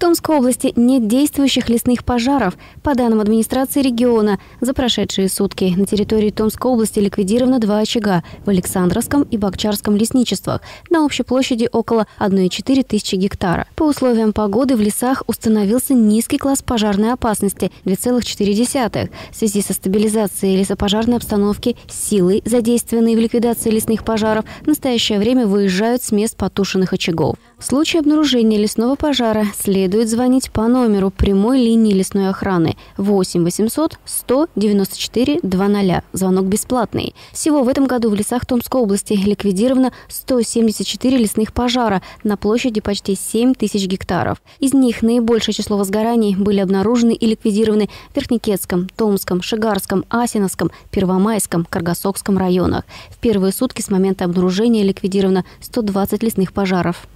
Томской области нет действующих лесных пожаров. По данным администрации региона, за прошедшие сутки на территории Томской области ликвидировано два очага в Александровском и Бакчарском лесничествах на общей площади около 1,4 тысячи гектара. По условиям погоды в лесах установился низкий класс пожарной опасности 2,4. В связи со стабилизацией лесопожарной обстановки силы, задействованные в ликвидации лесных пожаров, в настоящее время выезжают с мест потушенных очагов. В случае обнаружения лесного пожара следует звонить по номеру прямой линии лесной охраны 8 800 194 00. Звонок бесплатный. Всего в этом году в лесах Томской области ликвидировано 174 лесных пожара на площади почти 7 тысяч гектаров. Из них наибольшее число возгораний были обнаружены и ликвидированы в Верхнекетском, Томском, Шигарском, Асиновском, Первомайском, Каргасокском районах. В первые сутки с момента обнаружения ликвидировано 120 лесных пожаров.